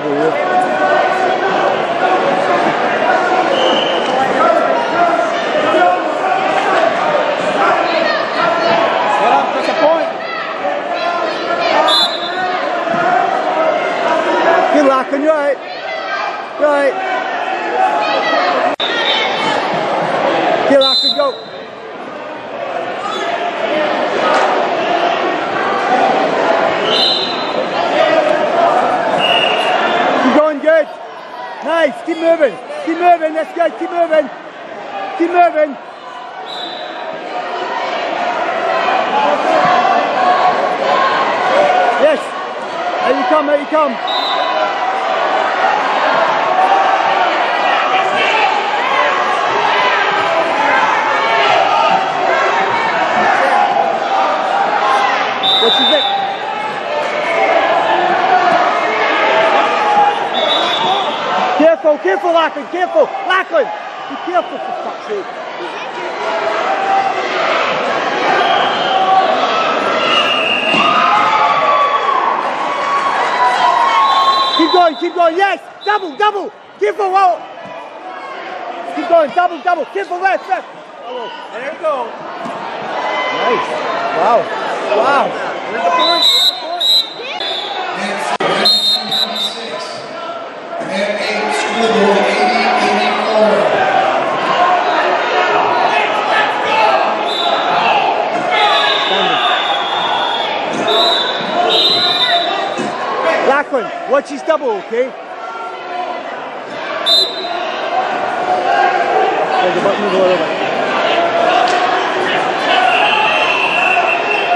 trouble with. Good luck and right. Right. Nice. Keep moving. Keep moving. That's good. Keep moving. Keep moving. Yes. There you come. There you come. Careful, careful, Lachlan, careful, Lachlan! Be careful for fuck's sake. Keep going, keep going, yes! Double, double! Careful, whoa! Keep going, double, double, careful, left, left! There you go. Nice. Wow. Wow. Where's the point? Where's the point? Next, 96. Met 8, school board 80, 84. Lachlan, watch his double, okay? Yeah, the button will go over.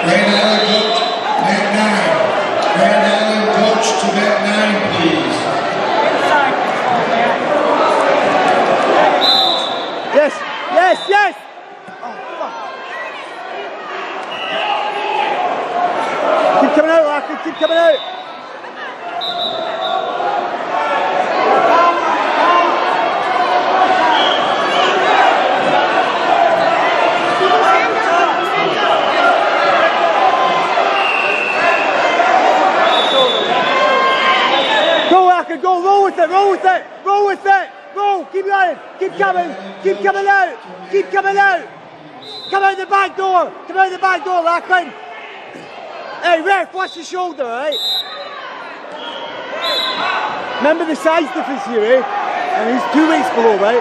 Grand Island coach, net 9. Grand Island coach to net 9, please. Yes, yes, yes! Oh, fuck. Keep coming out, Lachlan, keep coming out. Go, roll with it, roll with it, roll with it, roll, keep going, keep coming, keep coming out, keep coming out. Come out the back door, come out the back door, Lachlan. Hey, ref, watch your shoulder, right? Remember the size difference here, eh? And he's two weights below, right?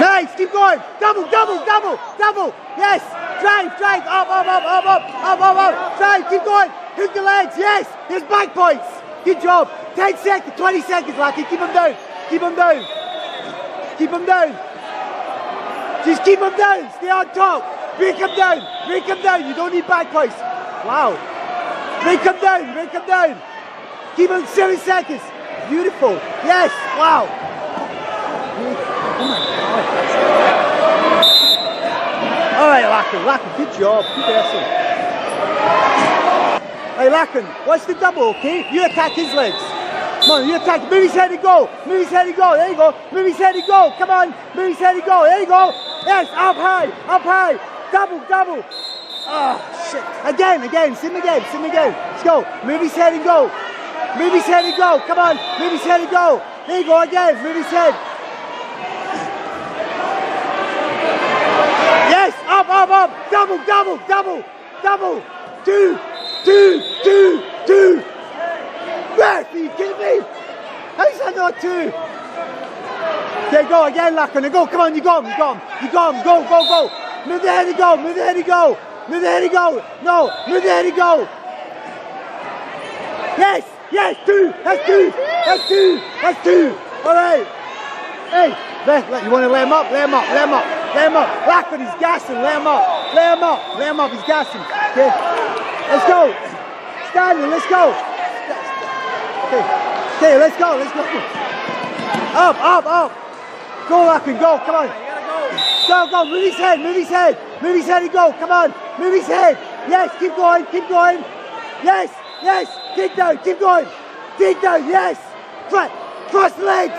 Nice, keep going. Double, double, double, double. Yes. Drive, drive. Up, up, up, up, up, up, up, up. Drive, keep going. Hook the legs. Yes. There's back points. Good job. 10 seconds, 20 seconds, Lucky. Keep them down. Keep them down. Keep them down. Just keep them down. Stay on top. Break them down. Break them down. You don't need back points. Wow. Break them down. Break them down. Keep them seven seconds. Beautiful. Yes. Wow. All right, Lachlan, Lachlan, good job, good wrestling. Lachlan, watch the double, okay? You attack his legs. Come on, you attack, move his head and go, move his head and go, there you go, move his head and go, come on, move his head and go, there you go. Yes, up high, up high, double, double. Oh, shit. Again, again, sim again, sim again. Let's go, move his head and go. Move his head and go, come on, move his head and go. There you go again, move his head. Yes, up, up, up, double, double, double, double, two, two, two, two. Yes, are you kidding me? How's that not two? Okay, go again, Lachlan, go, come on, you got him, you got him, you got him, go, go, go. Move the head go, move the head go, move the head go. No, move the head and go. Yes, yes, two, that's two, that's two, that's two. All right. Hey, let, you want to let him up? Let him up, let him up, let him up. Lachlan, he's gassing, let him up, let him up, let him up, he's gassing. Okay, let's go. Stanley, let's go. Okay, okay, let's go, let's go. Up, up, up. Go, Lachlan, go, come on. Go, go, move his head, move his head, move his head and go, come on, move his head. Yes, keep going, keep going. Yes, yes, dig down, keep going. Dig down, yes. Cross, cross legs.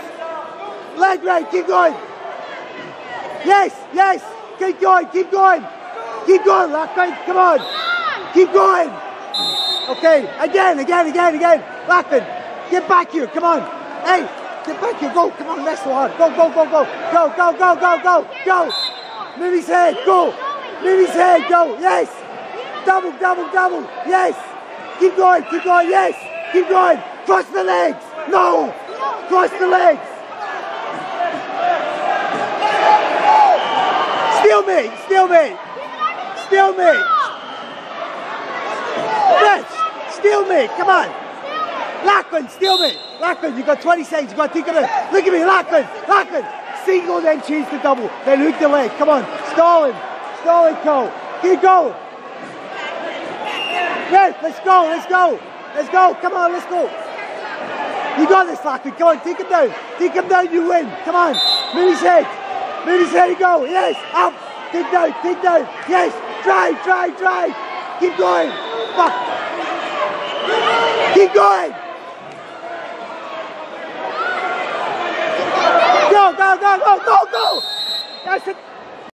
Leg right, keep going. Yes, yes, keep going, keep going. Keep going, Lachlan, come on. Keep going. Okay, again, again, again, again. Lachlan, get back here, come on. Hey, Get back here. Go. Come on. Wrestle hard. Go, go, go, go. Go, go, go, go, go. Go. Move his head. Go. Move his head. Go. Yes. Double, double, double. Yes. Keep going. Keep going. Yes. Keep going. Cross the legs. No. Cross the legs. Steal me. Steal me. Steal me. Yes. Steal me. Come on. Lachlan, steal me. Lachlan, you got 20 seconds. You got to think of it. Look at me, Lachlan. Lachlan. Single, then change the double. Then hook the leg. Come on. Stall him. Stall him, Cole. Keep going. Yes, let's go. Let's go. Let's go. Come on, let's go. You got this, Lachlan. Come on, take him down. Take him down, you win. Come on. Move his head. Move his head and go. Yes. Up. Take down. Take down. Yes. Drive, drive, drive. Keep going. Fuck. Keep going. Go, go, go, go, go, go. That's it.